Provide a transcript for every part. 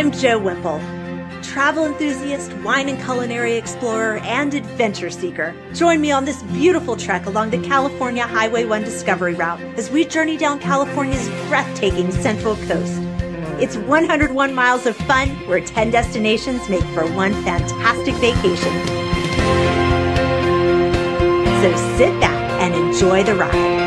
I'm Jo Wemple, travel enthusiast, wine and culinary explorer, and adventure seeker. Join me on this beautiful trek along the California Highway 1 Discovery Route as we journey down California's breathtaking Central Coast. It's 101 miles of fun where 10 destinations make for one fantastic vacation. So sit back and enjoy the ride.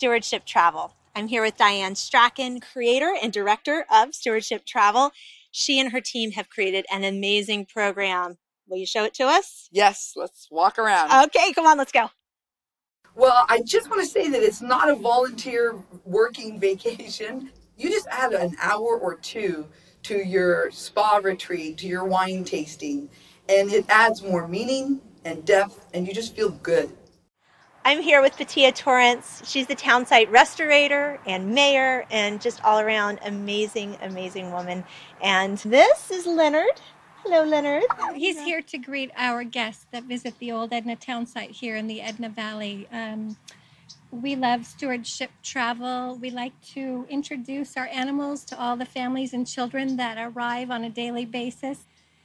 Stewardship Travel. I'm here with Diane Strachan, creator and director of Stewardship Travel. She and her team have created an amazing program. Will you show it to us? Yes, let's walk around. Okay, come on, let's go. Well, I just want to say that it's not a volunteer working vacation. You just add an hour or two to your spa retreat, to your wine tasting, and it adds more meaning and depth, and you just feel good. I'm here with Patia Torrance. She's the townsite restorator and mayor and just all around amazing, amazing woman. And this is Leonard. Hello, Leonard. He's here to greet our guests that visit the old Edna townsite here in the Edna Valley. Um, we love stewardship travel. We like to introduce our animals to all the families and children that arrive on a daily basis.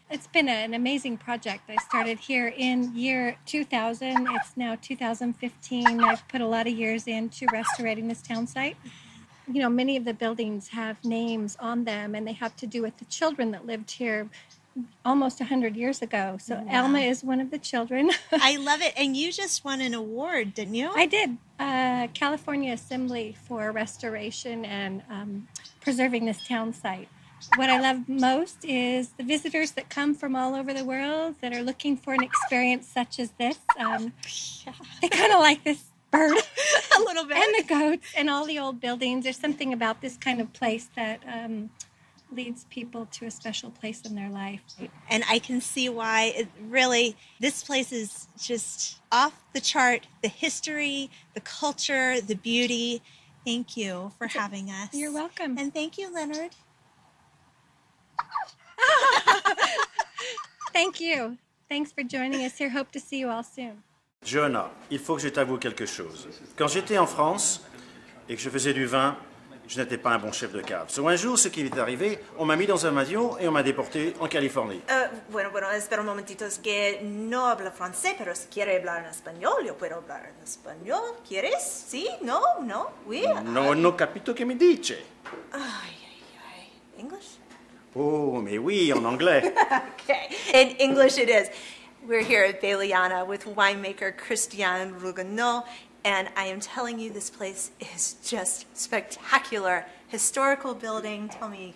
It's been an amazing project. I started here in year 2000. It's now 2015. I've put a lot of years into restorating this town site. You know, many of the buildings have names on them, and they have to do with the children that lived here almost 100 years ago. So Wow. Alma is one of the children. I love it. And you just won an award, didn't you? I did. Uh, California Assembly for Restoration and um, Preserving this town site. What I love most is the visitors that come from all over the world that are looking for an experience such as this. Um, they kind of like this bird a little bit. and the goats and all the old buildings. There's something about this kind of place that um, leads people to a special place in their life. and I can see why it really this place is just off the chart. The history, the culture, the beauty. Thank you for having us. You're welcome. And thank you, Leonard. Thank you. Thanks for joining us here. Hope to see you all soon. Jonah, il faut que je t'avoue quelque chose. Quand j'étais en France et que je faisais du vin, je n'étais pas un bon chef de cave. So, un jour, ce qui est arrivé, on m'a mis dans un avion et on m'a déporté en Californie. Eh, bueno, bueno, espera un momentito, es que no habla francés, pero si quiere hablar en español, yo puedo hablar en español. ¿Quieres? ¿Sí? ¿No? ¿No? ¿Oui? Non, non capito che mi dice. Ay, ay, ay. English? Oh, mais oui, en anglais. Okay. In English it is. We're here at Baileyana with winemaker Christian Roguenant, and I am telling you this place is just spectacular. Historical building. Tell me.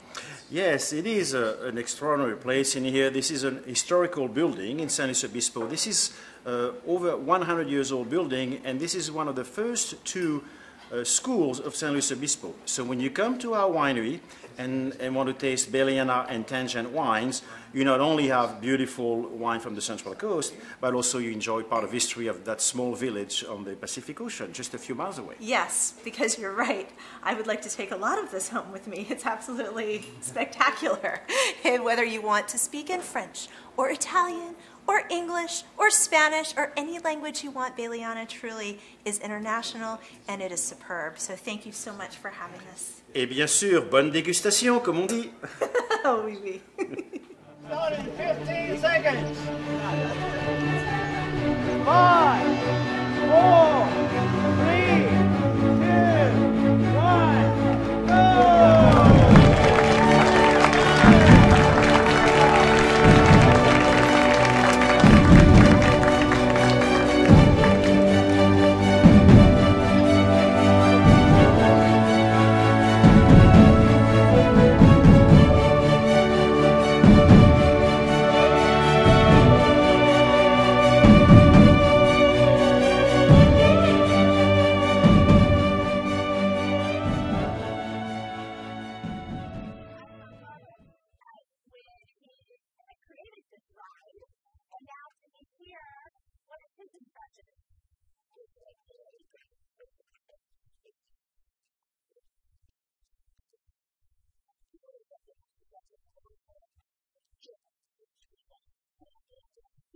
Yes, it is a, an extraordinary place in here. This is an historical building in San Luis Obispo. This is uh, over 100 years old building, and this is one of the first two uh, schools of San Luis Obispo. So when you come to our winery and, and want to taste Baileyana and Tangent wines, you not only have beautiful wine from the Central Coast, but also you enjoy part of history of that small village on the Pacific Ocean, just a few miles away. Yes, because you're right. I would like to take a lot of this home with me. It's absolutely spectacular. And whether you want to speak in French or Italian or English or Spanish or any language you want, Baileyana truly is international and it is superb. So thank you so much for having us. Et bien sûr, bonne dégustation, comme on dit. Oh, oui, oui. Start in 15 seconds.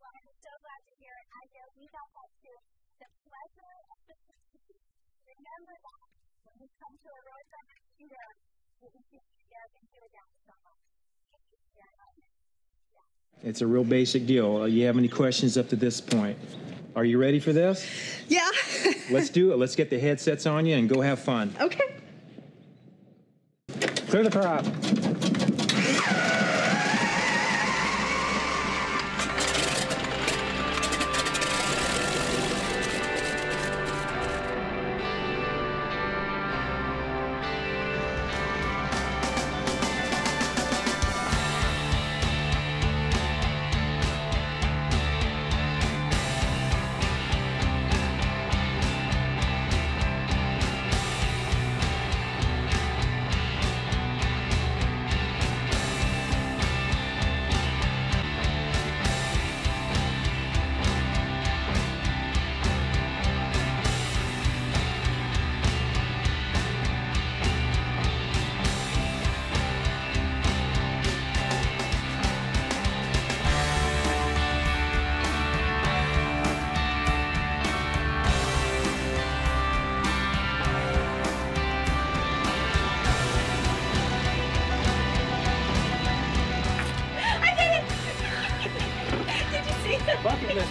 Well, I'm so glad to hear it. I know we got that too. The pleasure of the pursuit. Remember that when we come to a roadside shooter, we can see together and do it down so much. Thank you very much. It's a real basic deal. Uh, You have any questions up to this point? Are you ready for this? Yeah. Let's do it. Let's get the headsets on you and go have fun. okay. Clear the prop. I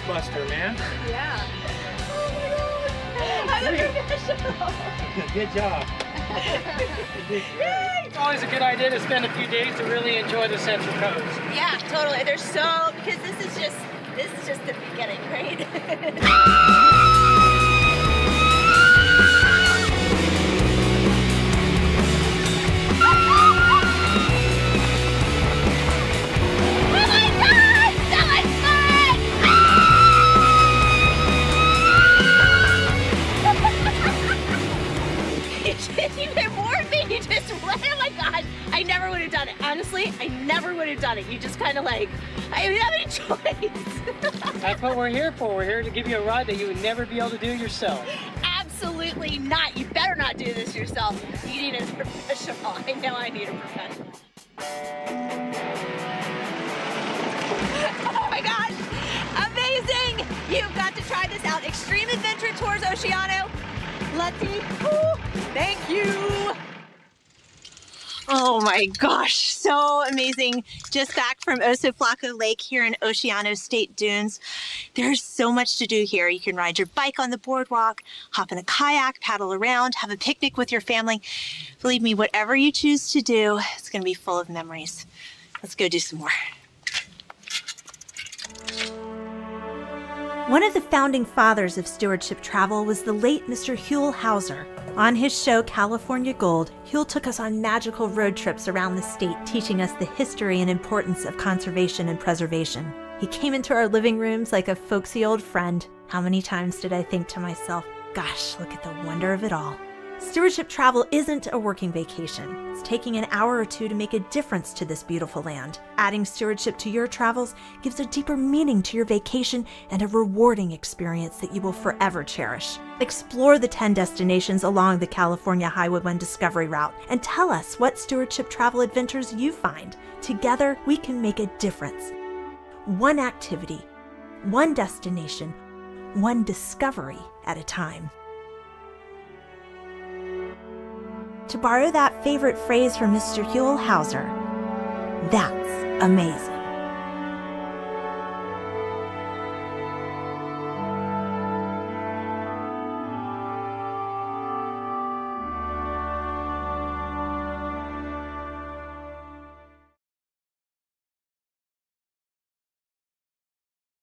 Bucket buster, man. Yeah. Oh my god. I'm a professional. Good job. It's always a good idea to spend a few days to really enjoy the Central Coast. Yeah, totally. There's so because this is just this is just the beginning, right? kind of like I didn't have any choice. That's what we're here for. We're here to give you a ride that you would never be able to do yourself. Absolutely not. You better not do this yourself. You need a professional. I know I need a professional. Oh my gosh! Amazing! You've got to try this out. Extreme Adventure Tours Oceano. Let's see. Thank you. Oh my gosh, so amazing. Just back from Oso Flaco Lake here in Oceano State Dunes. There's so much to do here. You can ride your bike on the boardwalk, hop in a kayak, paddle around, have a picnic with your family. Believe me, whatever you choose to do, it's going to be full of memories. Let's go do some more. One of the founding fathers of stewardship travel was the late Mr. Huell Howser. On his show California Gold, Huell took us on magical road trips around the state, teaching us the history and importance of conservation and preservation. He came into our living rooms like a folksy old friend. How many times did I think to myself, gosh, look at the wonder of it all? Stewardship travel isn't a working vacation. It's taking an hour or two to make a difference to this beautiful land. Adding stewardship to your travels gives a deeper meaning to your vacation and a rewarding experience that you will forever cherish. Explore the 10 destinations along the California Highway 1 Discovery Route and tell us what stewardship travel adventures you find. Together, we can make a difference. One activity, one destination, one discovery at a time. To borrow that favorite phrase from Mr. Huell Howser, that's amazing.